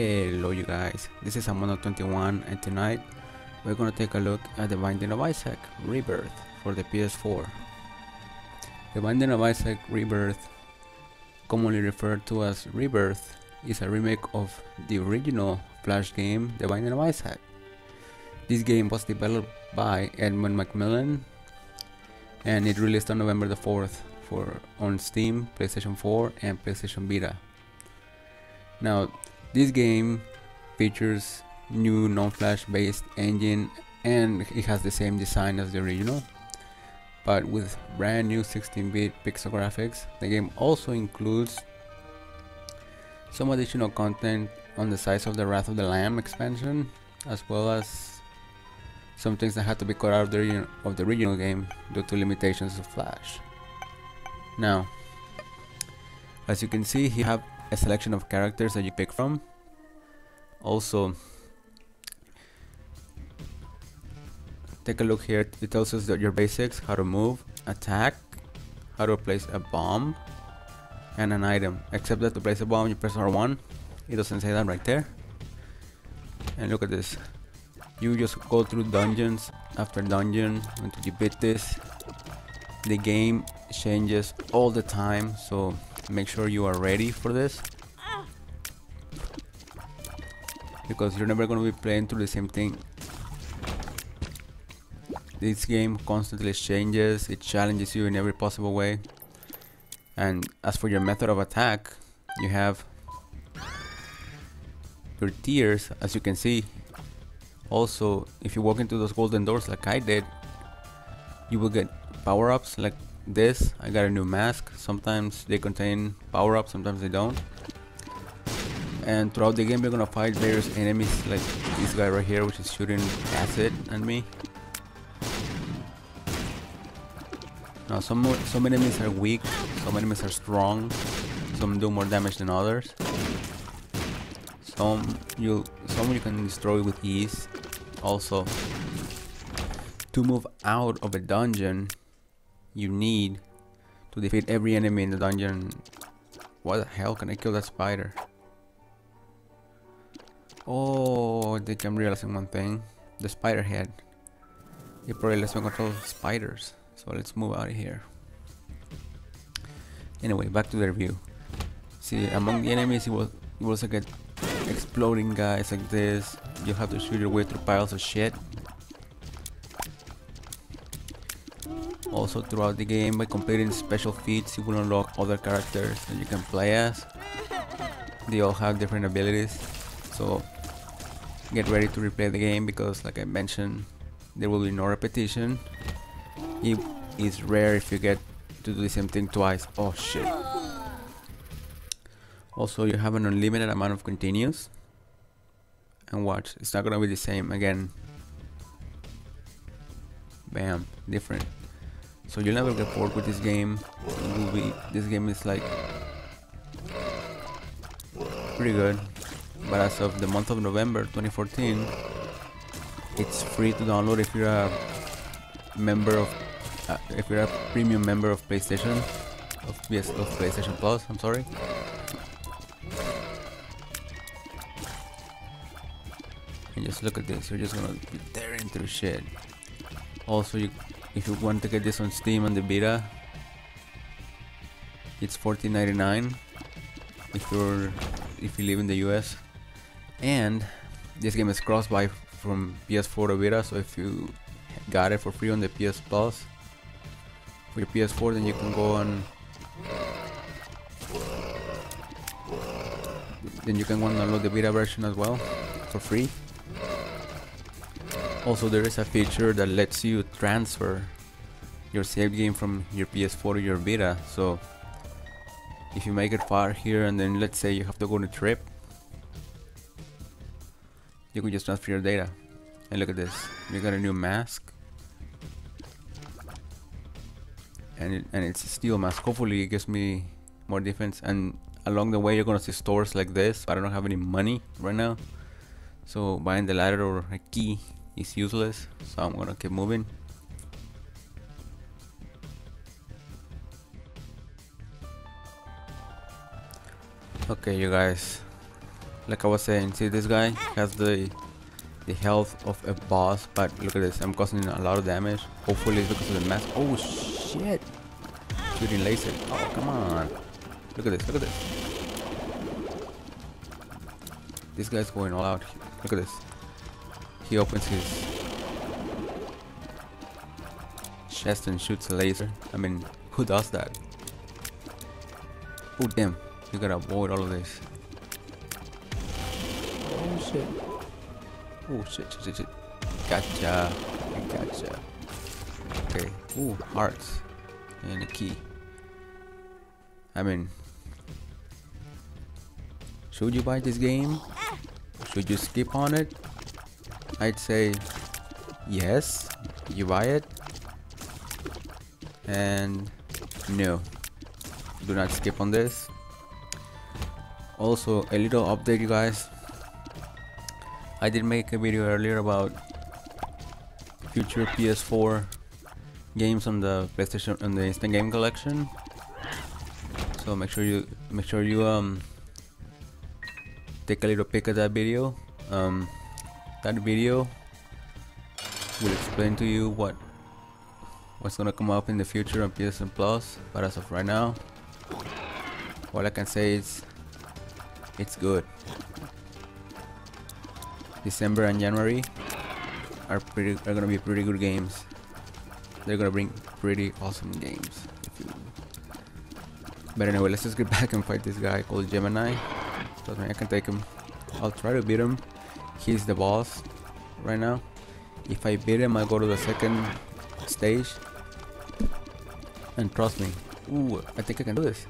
Eh, Hello you guys, this is Sammondo21 and tonight we're gonna take a look at The Binding of Isaac Rebirth for the PS4. The Binding of Isaac Rebirth, commonly referred to as Rebirth, is a remake of the original Flash game The Binding of Isaac. This game was developed by Edmund McMillen and it released on November the 4th for on Steam, PlayStation 4 and PlayStation Vita. Now, this game features new non-flash based engine and it has the same design as the original but with brand new 16-bit pixel graphics. The game also includes some additional content on the size of the Wrath of the Lamb expansion as well as some things that had to be cut out of the, of the original game due to limitations of Flash. Now, as you can see, you have a selection of characters that you pick from. Also, take a look here. It tells us that your basics, how to move, attack, how to place a bomb, and an item. Except that to place a bomb, you press R1. It doesn't say that right there. And look at this. You just go through dungeons after dungeon until you beat this. The game changes all the time, so make sure you are ready for this. Because you're never going to be playing through the same thing. This game constantly changes it challenges you in every possible way. And as for your method of attack you have your tears as you can see. Also if you walk into those golden doors like I did you will get power-ups like this I got a new mask. Sometimes they contain power-ups sometimes they don't. And throughout the game you're gonna fight various enemies like this guy right here which is shooting acid at me. Now some some enemies are weak some enemies are strong some do more damage than others. Some you some you can destroy with ease. Also to move out of a dungeon you need to defeat every enemy in the dungeon. What the hell can I kill that spider? Oh, I think I'm realizing one thing. The spider head. It probably lets me control spiders. So let's move out of here. Anyway, back to the review. See, among the enemies, you will, you will also get exploding guys like this. You have to shoot your way through piles of shit. Also throughout the game by completing special feats you will unlock other characters that you can play as. They all have different abilities so get ready to replay the game because like I mentioned there will be no repetition. It is rare if you get to do the same thing twice. Oh shit. Also you have an unlimited amount of continues and watch it's not gonna be the same again. Bam, different. So you'll never get bored with this game. This game is like pretty good. But as of the month of November 2014, it's free to download if you're a member of, uh, if you're a premium member of PlayStation, of PS of PlayStation Plus. I'm sorry. And just look at this. You're just gonna be tearing through shit. Also, you if you want to get this on Steam on the beta it's $14.99 if you're if you live in the US and this game is cross-buy from PS4 to Vita so if you got it for free on the PS Plus for your PS4 then you can go on then you can go and download the Vita version as well for free also there is a feature that lets you transfer your save game from your PS4 to your Vita. So if you make it far here and then let's say you have to go on a trip you can just transfer your data. And look at this. You got a new mask. And it, and it's a steel mask. Hopefully it gives me more defense. And along the way you're gonna see stores like this. I don't have any money right now. So buying the ladder or a key is useless so I'm gonna keep moving okay you guys like I was saying, see this guy has the the health of a boss, but look at this, I'm causing a lot of damage. Hopefully it's because of the mask. Oh shit! Shooting laser. Oh come on! Look at this, look at this. This guy's going all out. Look at this. He opens his chest and shoots a laser. I mean, who does that? Oh damn, you gotta avoid all of this. Oh shit. Oh shit, shit, shit, shit. Gotcha. Gotcha. Okay. Ooh, hearts. And a key. I mean, should you buy this game? Should you skip on it? I'd say yes, you buy it. And no, do not skip on this. Also, a little update, you guys. I did make a video earlier about future PS4 games on the PlayStation on the Instant Game Collection. So make sure you make sure you um take a little peek at that video. Um, that video will explain to you what what's gonna come up in the future on PSN Plus. But as of right now, all I can say is it's good. December and January are pretty are gonna be pretty good games. They're gonna bring pretty awesome games. But anyway, let's just get back and fight this guy called Gemini. Trust me, I can take him. I'll try to beat him. He's the boss right now. If I beat him, I'll go to the second stage. And trust me, ooh, I think I can do this.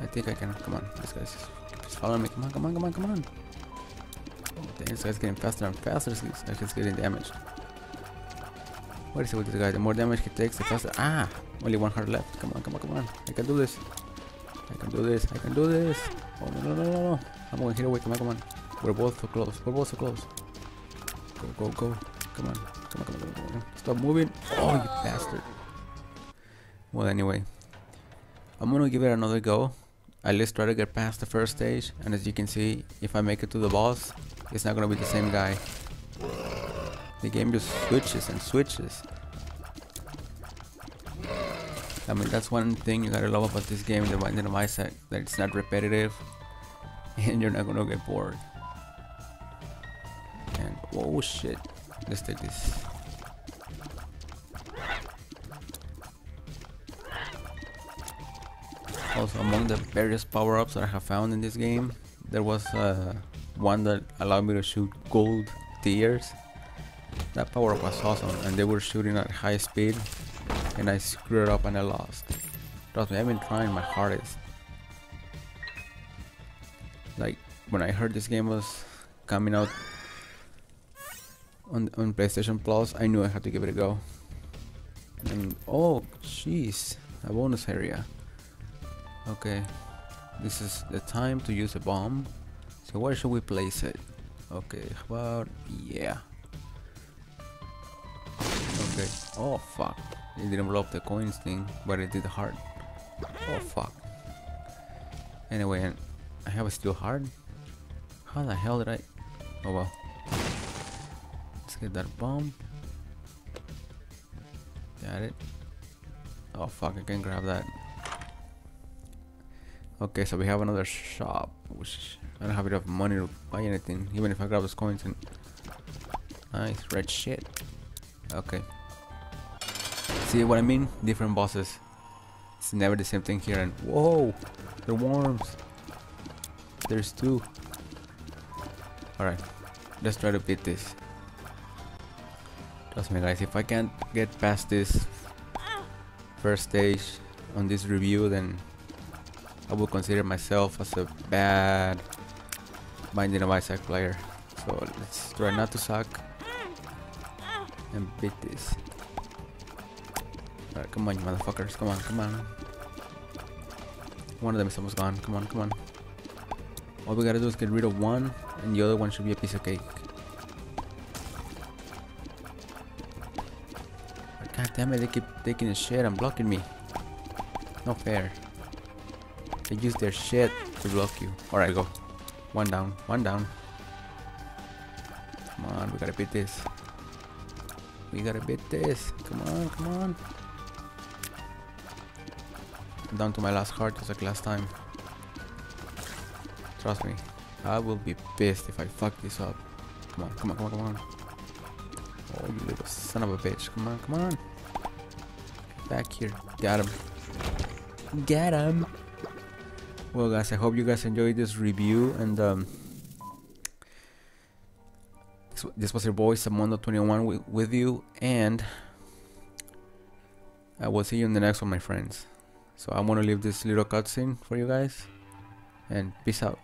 I think I can. Come on, this guy's just following me. Come on, come on, come on, come on. Dang, this guy's getting faster and faster. This guy's getting damaged. What is it with this guy? The more damage he takes, the faster. Ah, only one heart left. Come on, come on, come on. I can do this. I can do this. I can do this. Oh no no no no no! I'm going here away. Come on, come on. We're both so close. We're both so close. Go go go! Come on, come on, come on, come on! Come on. Stop moving! Oh, you bastard! Well, anyway, I'm gonna give it another go. At least try to get past the first stage, and as you can see, if I make it to the boss, it's not gonna be the same guy. The game just switches and switches. I mean, that's one thing you gotta love about this game, the Isaac, that it's not repetitive, and you're not gonna get bored. And oh shit, let's take this. Also, among the various power-ups that I have found in this game, there was uh, one that allowed me to shoot gold tears. That power-up was awesome, and they were shooting at high speed, and I screwed up and I lost. Trust me, I've been trying my hardest. Like when I heard this game was coming out on on PlayStation Plus, I knew I had to give it a go. And oh, jeez, a bonus area. Okay, this is the time to use a bomb. So where should we place it? Okay, how about yeah. Okay. Oh fuck. It didn't blow up the coins thing, but it did heart. Oh fuck. Anyway, I have a steel heart. How the hell did I? Oh well. Get that bomb. Got it. Oh fuck! I can grab that. Okay, so we have another shop, which I don't have enough money to buy anything, even if I grab those coins and nice red shit. Okay. See what I mean? Different bosses. It's never the same thing here. And whoa, the worms. There's two. All right, let's try to beat this. Trust me, guys. If I can't get past this first stage on this review, then I will consider myself as a bad Binding of Isaac player. So let's try not to suck and beat this. Alright, come on, you motherfuckers. Come on, come on. One of them is almost gone. Come on, come on. All we gotta do is get rid of one, and the other one should be a piece of cake. Damn it, they keep taking a shit and blocking me. Not fair. They use their shit to block you. Alright, go. One down. One down. Come on, we gotta beat this. We gotta beat this. Come on, come on. I'm down to my last heart just like last time. Trust me. I will be pissed if I fuck this up. Come on, come on, come on, come on. Oh, you little son of a bitch. Come on, come on. Back here. Got him. Get him. Well, guys, I hope you guys enjoyed this review and um, this, was your boy Sammondo21 with, with you, and I will see you in the next one, my friends. So I'm gonna leave this little cutscene for you guys, and peace out.